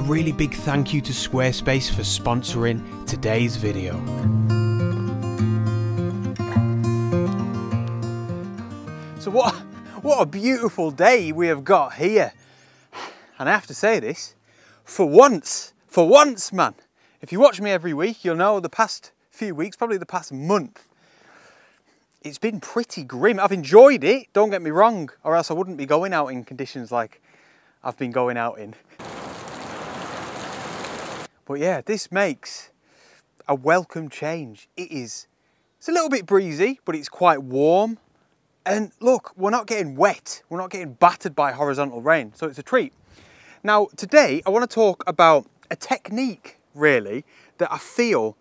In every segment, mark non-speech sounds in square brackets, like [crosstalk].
A really big thank you to Squarespace for sponsoring today's video. So what, what a beautiful day we have got here. And I have to say this, for once, for once, man. If you watch me every week, you'll know the past few weeks, probably the past month, it's been pretty grim. I've enjoyed it, don't get me wrong, or else I wouldn't be going out in conditions like I've been going out in. But yeah, this makes a welcome change. It is, it's a little bit breezy, but it's quite warm. And look, we're not getting wet. We're not getting battered by horizontal rain. So it's a treat. Now, today I want to talk about a technique, really, that I feel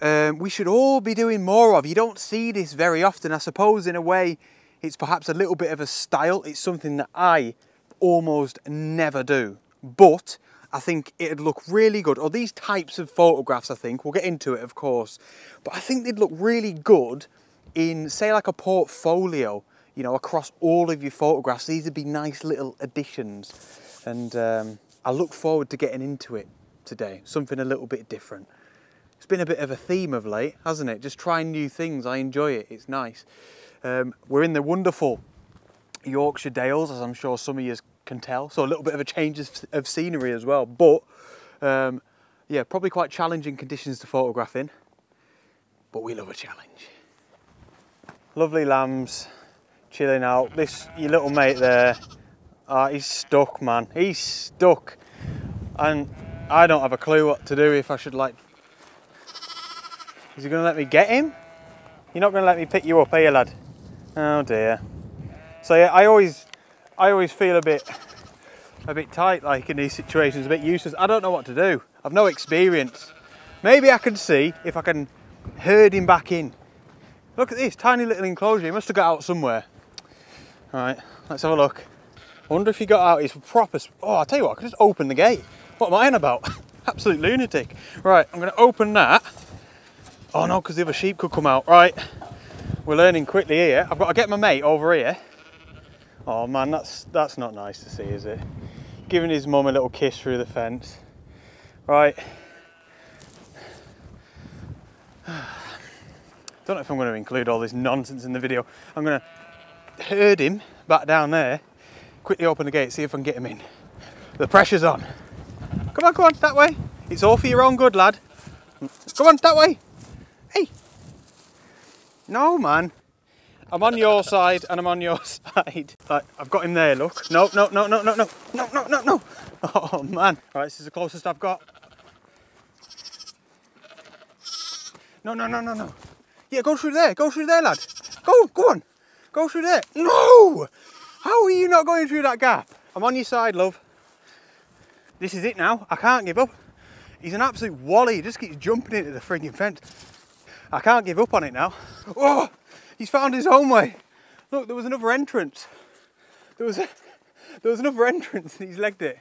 um, we should all be doing more of. You don't see this very often. I suppose, in a way, it's perhaps a little bit of a style. It's something that I almost never do. But I think it'd look really good. Or these types of photographs, I think, we'll get into it, of course, but I think they'd look really good in, say, like a portfolio, you know, across all of your photographs. These would be nice little additions. And um, I look forward to getting into it today, something a little bit different. It's been a bit of a theme of late, hasn't it? Just trying new things. I enjoy it. It's nice. Um, we're in the wonderful Yorkshire Dales, as I'm sure some of you can tell. So a little bit of a change of, scenery as well. But um, yeah, probably quite challenging conditions to photograph in. But we love a challenge. Lovely lambs chilling out. This your little mate there. Uh, he's stuck, man. He's stuck, and I don't have a clue what to do. If I should like, is he going to let me get him? You're not going to let me pick you up, are you, lad? Oh dear. So yeah, I always, I always feel a bit, a bit tight, like in these situations, a bit useless. I don't know what to do. I've no experience. Maybe I can see if I can herd him back in. Look at this tiny little enclosure. He must have got out somewhere. All right, let's have a look. I wonder if he got out his proper. Oh, I'll tell you what, I could just open the gate. What am I on about? [laughs] Absolute lunatic. Right, I'm going to open that. Oh no, because the other sheep could come out. Right, we're learning quickly here. I've got to get my mate over here. Oh man, that's that's not nice to see, is it? Giving his mum a little kiss through the fence. Right. [sighs] Don't know if I'm going to include all this nonsense in the video. I'm going to herd him back down there, quickly open the gate, see if I can get him in. The pressure's on. Come on, come on, that way. It's all for your own good, lad. Come on, that way. Hey. No, man. I'm on your side and I'm on your [laughs] side. Right, I've got him there, look. No, no, no, no, no, no, no, no, no, no. Oh, man. Right, this is the closest I've got. No, no, no, no, no. Yeah, go through there. Go through there, lad. Go, go on. Go through there. No! How are you not going through that gap? I'm on your side, love. This is it now. I can't give up. He's an absolute wally. He just keeps jumping into the frigging fence. I can't give up on it now. Oh, he's found his own way. Look, there was another entrance. There was, a, there was another entrance and he's legged it.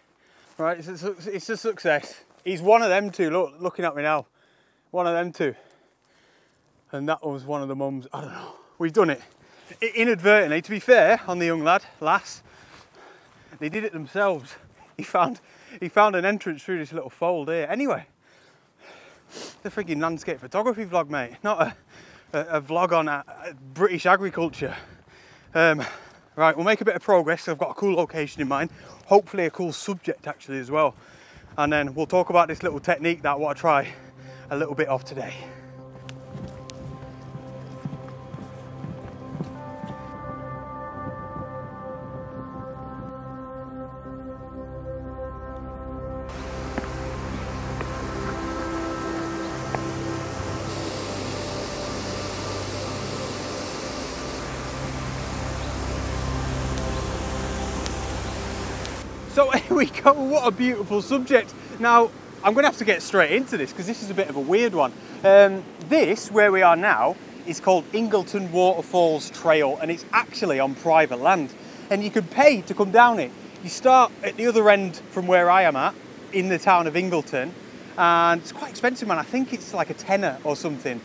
Right, it's a, it's a success. He's one of them two, look, looking at me now. One of them two and that was one of the mums. I don't know. We've done it inadvertently. To be fair, on the young lad, lass, they did it themselves. He found he found an entrance through this little fold here. Anyway, the freaking landscape photography vlog, mate. Not a, a, vlog on a British agriculture. Um, right, we'll make a bit of progress. I've got a cool location in mind. Hopefully, a cool subject actually as well. And then we'll talk about this little technique that I want to try a little bit of today. So [laughs] here we go, what a beautiful subject. Now, I'm gonna have to get straight into this because this is a bit of a weird one. Um, this, where we are now, is called Ingleton Waterfalls Trail and it's actually on private land. And you can pay to come down it. You start at the other end from where I am at, in the town of Ingleton, and it's quite expensive, man. I think it's like a tenner or something.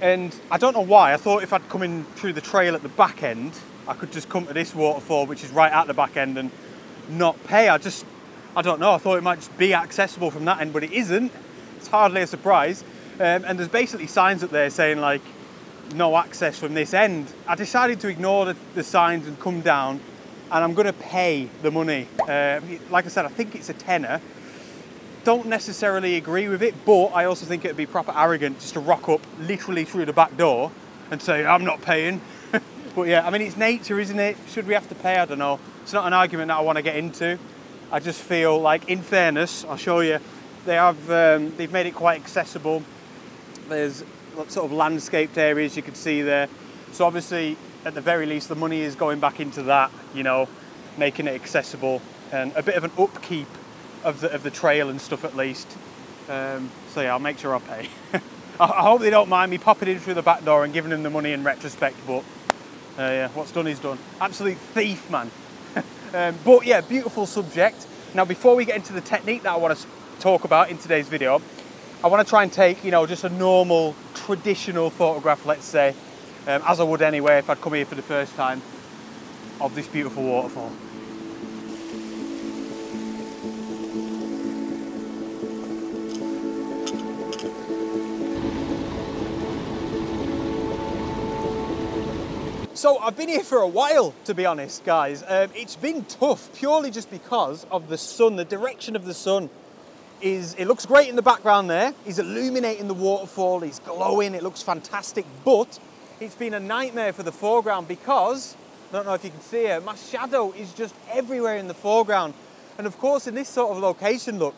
And I don't know why, I thought if I'd come in through the trail at the back end, I could just come to this waterfall, which is right at the back end, and not pay. I just I don't know, I thought it might just be accessible from that end, but it isn't. It's hardly a surprise. Um, and there's basically signs up there saying like, no access from this end. I decided to ignore the, the signs and come down and I'm gonna pay the money. Uh, like I said, I think it's a tenner. Don't necessarily agree with it, but I also think it'd be proper arrogant just to rock up literally through the back door and say, I'm not paying. But yeah, I mean, it's nature, isn't it? Should we have to pay? I don't know. It's not an argument that I wanna get into. I just feel like, in fairness, I'll show you, they have, um, they've made it quite accessible. There's sort of landscaped areas you could see there. So obviously, at the very least, the money is going back into that, you know, making it accessible and a bit of an upkeep of the, of the trail and stuff at least. Um, so yeah, I'll make sure I pay. [laughs] I hope they don't mind me popping in through the back door and giving them the money in retrospect, but uh, yeah, what's done is done. Absolute thief, man. [laughs] um, but yeah, beautiful subject. Now, before we get into the technique that I want to talk about in today's video, I want to try and take, you know, just a normal, traditional photograph, let's say, um, as I would anyway if I'd come here for the first time, of this beautiful waterfall. So I've been here for a while, to be honest, guys. Um, it's been tough purely just because of the sun, the direction of the sun is, it looks great in the background there. He's illuminating the waterfall, he's glowing, it looks fantastic, but it's been a nightmare for the foreground because, I don't know if you can see it, my shadow is just everywhere in the foreground. And of course, in this sort of location, look,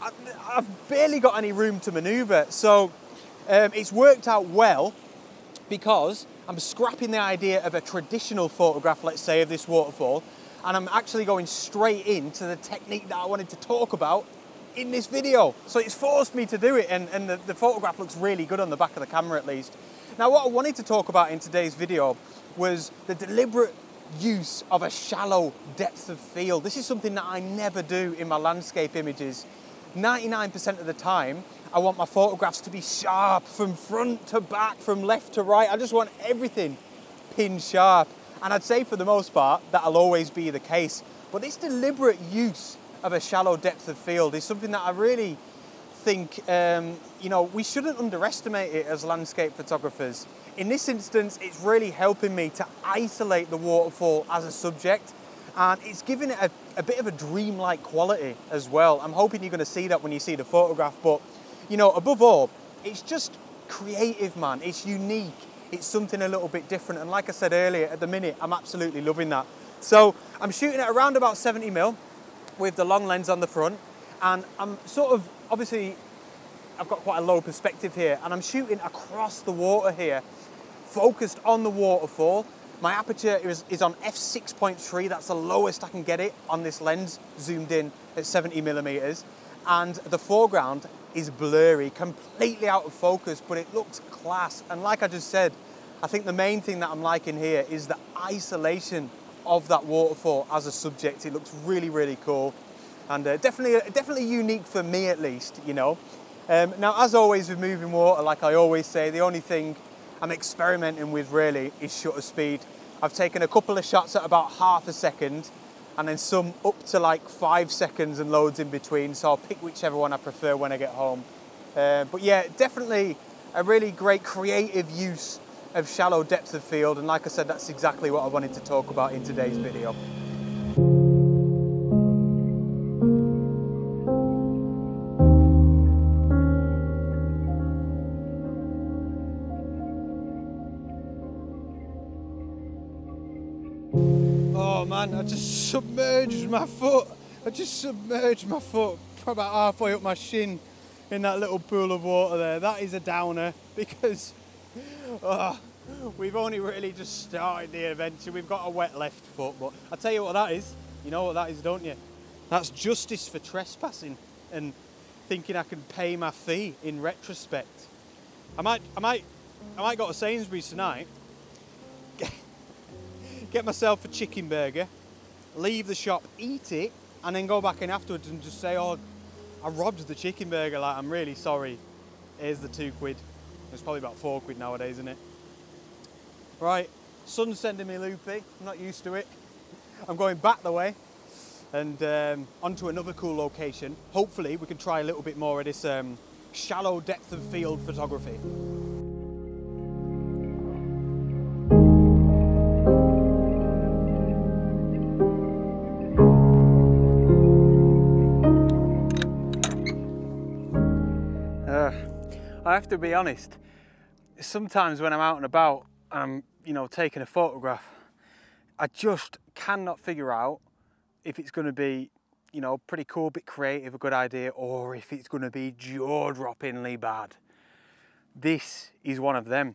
I've barely got any room to maneuver. So um, it's worked out well because I'm scrapping the idea of a traditional photograph, let's say, of this waterfall, and I'm actually going straight into the technique that I wanted to talk about in this video. So it's forced me to do it, and, and the, the photograph looks really good on the back of the camera at least. Now, what I wanted to talk about in today's video was the deliberate use of a shallow depth of field. This is something that I never do in my landscape images. 99% of the time, I want my photographs to be sharp from front to back, from left to right. I just want everything pin sharp. And I'd say for the most part, that'll always be the case. But this deliberate use of a shallow depth of field is something that I really think, um, you know, we shouldn't underestimate it as landscape photographers. In this instance, it's really helping me to isolate the waterfall as a subject and it's giving it a, a bit of a dreamlike quality as well. I'm hoping you're going to see that when you see the photograph, but you know, above all, it's just creative, man. It's unique. It's something a little bit different. And like I said earlier, at the minute, I'm absolutely loving that. So I'm shooting at around about 70 mil with the long lens on the front. And I'm sort of, obviously, I've got quite a low perspective here and I'm shooting across the water here, focused on the waterfall. My aperture is, is on f6.3, that's the lowest I can get it on this lens, zoomed in at 70 millimeters. And the foreground is blurry, completely out of focus, but it looks class. And like I just said, I think the main thing that I'm liking here is the isolation of that waterfall as a subject. It looks really, really cool. And uh, definitely, definitely unique for me at least, you know. Um, now, as always with moving water, like I always say, the only thing I'm experimenting with really is shutter speed. I've taken a couple of shots at about half a second and then some up to like five seconds and loads in between. So I'll pick whichever one I prefer when I get home. Uh, but yeah, definitely a really great creative use of shallow depth of field. And like I said, that's exactly what I wanted to talk about in today's video. Submerged my foot. I just submerged my foot about halfway up my shin in that little pool of water there. That is a downer [laughs] because oh, we've only really just started the adventure. We've got a wet left foot, but I'll tell you what that is. You know what that is, don't you? That's justice for trespassing and thinking I can pay my fee in retrospect. I might, I might, I might go to Sainsbury's tonight [laughs] get myself a chicken burger, leave the shop, eat it, and then go back in afterwards and just say, oh, I robbed the chicken burger, like, I'm really sorry. Here's the two quid. It's probably about four quid nowadays, isn't it? Right, sun's sending me loopy. I'm not used to it. I'm going back the way. and um, onto another cool location. Hopefully we can try a little bit more of this um, shallow depth of field photography. Have to be honest, sometimes when I'm out and about and I'm, you know, taking a photograph, I just cannot figure out if it's going to be, you know, pretty cool, bit creative, a good idea, or if it's going to be jaw-droppingly bad. This is one of them.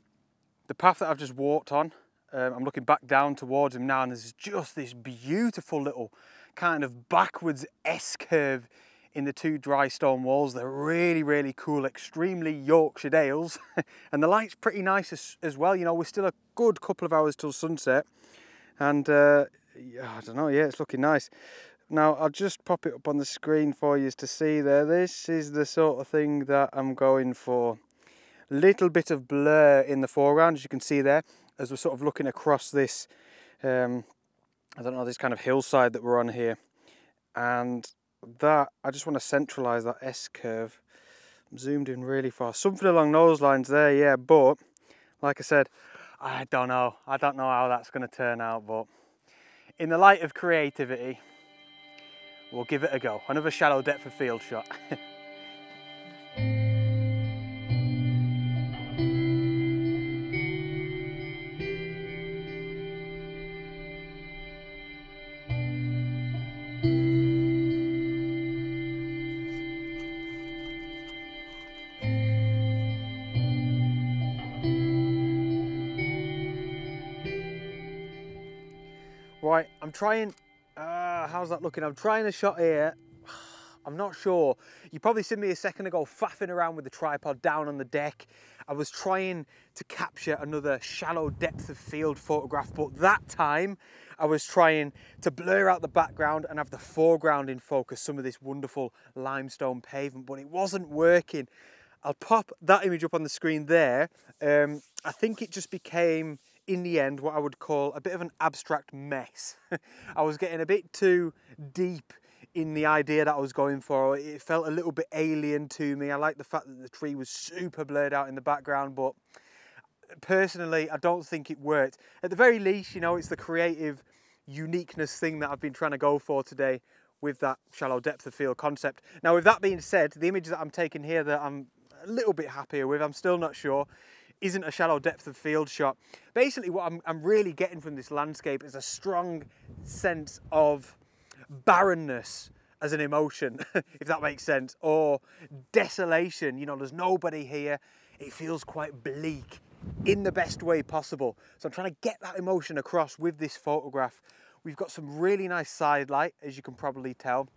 The path that I've just walked on, um, I'm looking back down towards him now, and there's just this beautiful little kind of backwards S curve in the two dry stone walls. They're really, really cool, extremely Yorkshire Dales. [laughs] and the light's pretty nice as, as, well. You know, we're still a good couple of hours till sunset. And uh, I don't know, yeah, it's looking nice. Now, I'll just pop it up on the screen for you to see there. This is the sort of thing that I'm going for. Little bit of blur in the foreground, as you can see there, as we're sort of looking across this, um, I don't know, this kind of hillside that we're on here. And that, I just want to centralize that S curve. I'm zoomed in really far. Something along those lines there, yeah, but like I said, I don't know. I don't know how that's going to turn out, but in the light of creativity, we'll give it a go. Another shallow depth of field shot. [laughs] Right, I'm trying, uh, how's that looking? I'm trying a shot here. [sighs] I'm not sure. You probably seen me a second ago faffing around with the tripod down on the deck. I was trying to capture another shallow depth of field photograph, but that time I was trying to blur out the background and have the foreground in focus, some of this wonderful limestone pavement, but it wasn't working. I'll pop that image up on the screen there. Um, I think it just became in the end what I would call a bit of an abstract mess. [laughs] I was getting a bit too deep in the idea that I was going for. It felt a little bit alien to me. I like the fact that the tree was super blurred out in the background, but personally, I don't think it worked. At the very least, you know, it's the creative uniqueness thing that I've been trying to go for today with that shallow depth of field concept. Now, with that being said, the image that I'm taking here that I'm a little bit happier with, I'm still not sure, isn't a shallow depth of field shot. Basically what I'm, I'm really getting from this landscape is a strong sense of barrenness as an emotion, [laughs] if that makes sense, or desolation. You know, there's nobody here. It feels quite bleak in the best way possible. So I'm trying to get that emotion across with this photograph. We've got some really nice side light, as you can probably tell.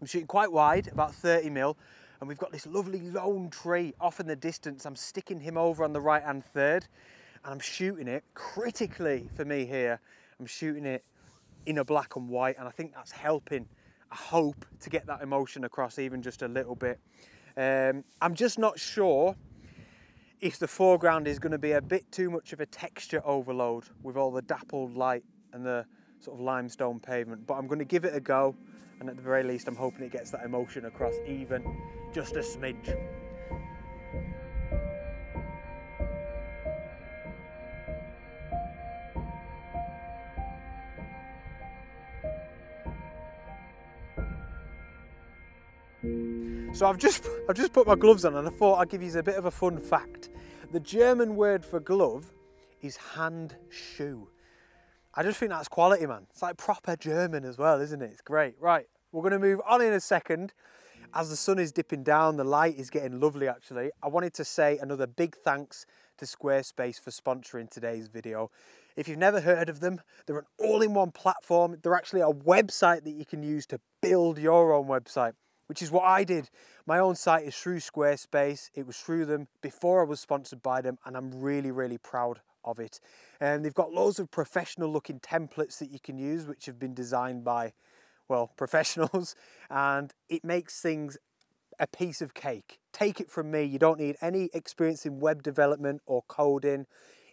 I'm shooting quite wide, about 30 mil, and we've got this lovely lone tree off in the distance. I'm sticking him over on the right hand third and I'm shooting it critically for me here. I'm shooting it in a black and white and I think that's helping, I hope, to get that emotion across even just a little bit. Um, I'm just not sure if the foreground is going to be a bit too much of a texture overload with all the dappled light and the sort of limestone pavement, but I'm going to give it a go and at the very least I'm hoping it gets that emotion across even just a smidge. So I've just I've just put my gloves on and I thought I'd give you a bit of a fun fact. The German word for glove is hand shoe. I just think that's quality, man. It's like proper German as well, isn't it? It's great. Right, we're going to move on in a second. As the sun is dipping down, the light is getting lovely actually. I wanted to say another big thanks to Squarespace for sponsoring today's video. If you've never heard of them, they're an all-in-one platform. They're actually a website that you can use to build your own website, which is what I did. My own site is through Squarespace. It was through them before I was sponsored by them, and I'm really, really proud of it. And they've got loads of professional looking templates that you can use, which have been designed by well, [laughs] professionals, and it makes things a piece of cake. Take it from me, you don't need any experience in web development or coding.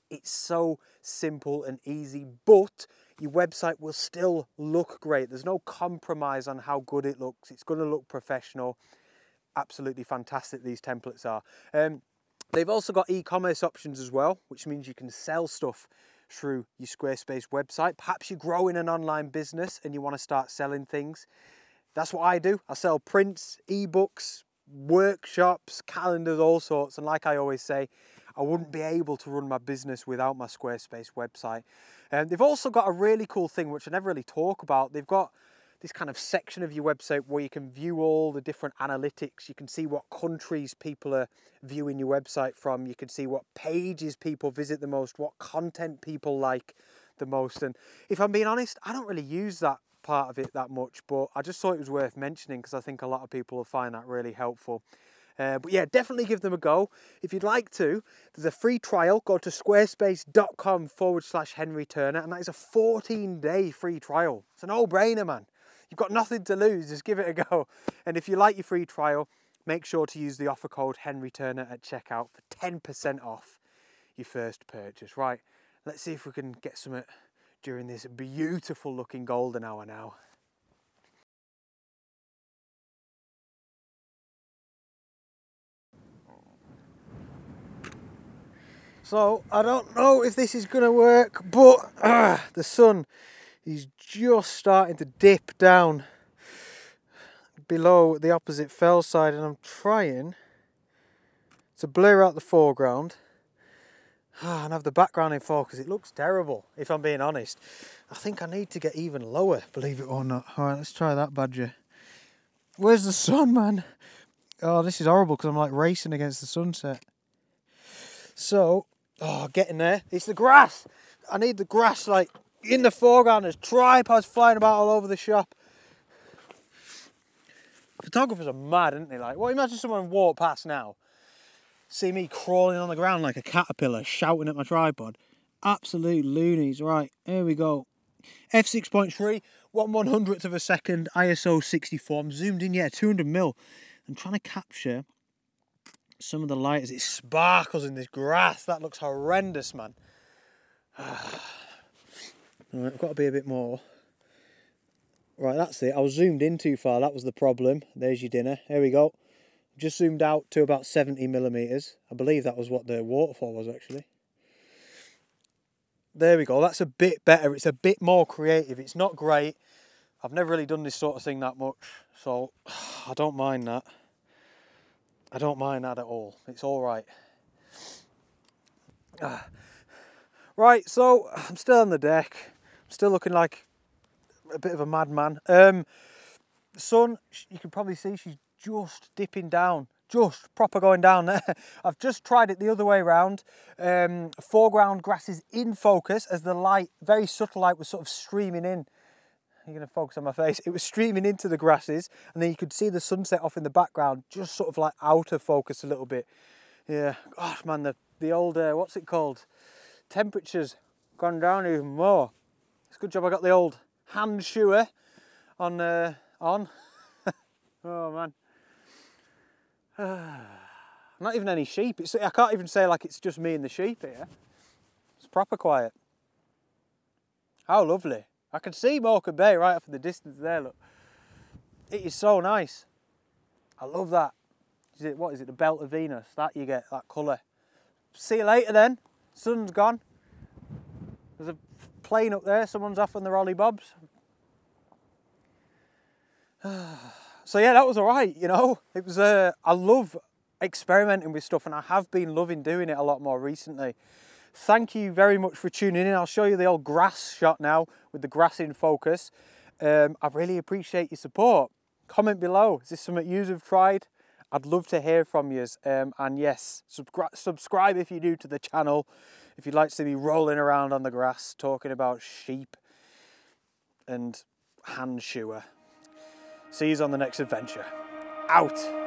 It's so simple and easy, but your website will still look great. There's no compromise on how good it looks. It's going to look professional. Absolutely fantastic, these templates are. Um, they've also got e commerce options as well, which means you can sell stuff through your Squarespace website. Perhaps you're growing an online business and you want to start selling things. That's what I do. I sell prints, ebooks, workshops, calendars, all sorts. And like I always say, I wouldn't be able to run my business without my Squarespace website. And um, they've also got a really cool thing which I never really talk about. They've got this kind of section of your website where you can view all the different analytics. You can see what countries people are viewing your website from. You can see what pages people visit the most, what content people like the most. And if I'm being honest, I don't really use that part of it that much, but I just thought it was worth mentioning because I think a lot of people will find that really helpful. Uh, but yeah, definitely give them a go. If you'd like to, there's a free trial. Go to squarespace.com forward slash Henry Turner, and that is a 14 day free trial. It's a no brainer, man. You've got nothing to lose, just give it a go. And if you like your free trial, make sure to use the offer code Henry Turner at checkout for 10% off your first purchase. Right, let's see if we can get some during this beautiful looking golden hour now. So I don't know if this is going to work, but uh, the sun is just starting to dip down below the opposite fell side and I'm trying to blur out the foreground ah, and have the background in focus. It looks terrible, if I'm being honest. I think I need to get even lower, believe it or not. All right, let's try that badger. Where's the sun, man? Oh, this is horrible because I'm like racing against the sunset. So, Oh, getting there. It's the grass. I need the grass like in the foreground. There's tripods flying about all over the shop. Photographers are mad, aren't they? Like, well, imagine someone walk past now, see me crawling on the ground like a caterpillar, shouting at my tripod. Absolute loonies. Right, here we go. F6.3, 1 one hundredth of a second, ISO 64. I'm zoomed in, yeah, 200 mil. I'm trying to capture some of the light as it sparkles in this grass. That looks horrendous, man. [sighs] Ah. Right, I've got to be a bit more. Right, that's it. I was zoomed in too far. That was the problem. There's your dinner. Here we go. Just zoomed out to about 70 millimeters. I believe that was what the waterfall was actually. There we go. That's a bit better. It's a bit more creative. It's not great. I've never really done this sort of thing that much, so [sighs] I don't mind that. I don't mind that at all. It's all right. Ah. [sighs] Right, so [sighs] I'm still on the deck. Still looking like a bit of a madman. Um, sun, you can probably see she's just dipping down, just proper going down there. [laughs] I've just tried it the other way around. Um, foreground grasses in focus as the light, very subtle light, was sort of streaming in you're to focus on my face. [laughs] It was streaming into the grasses, and then you could see the sunset off in the background, just sort of like out of focus a little bit. Yeah, gosh, man, the the old uh, what's it called? Temperatures gone down even more. It's a good job I got the old hand shoer on uh, on. [laughs] oh man. [sighs] Not even any sheep. It's, I can't even say like it's just me and the sheep here. It's proper quiet. How lovely. I can see Morecambe Bay right up in the distance there, look. It is so nice. I love that. Is it, what is it, the belt of Venus? That you get, that colour. See you later then. Sun's gone. There's a plane up there, someone's off on the rolly bobs. [sighs] so yeah, that was all right, you know. It was, uh, I love experimenting with stuff and I have been loving doing it a lot more recently. Thank you very much for tuning in. I'll show you the old grass shot now with the grass in focus. Um, I really appreciate your support. Comment below. Is this something you've tried? I'd love to hear from you. Um, and yes, subscribe if you're new to the channel. If you'd like to see me rolling around on the grass talking about sheep and hand shoer. See you on the next adventure. Out.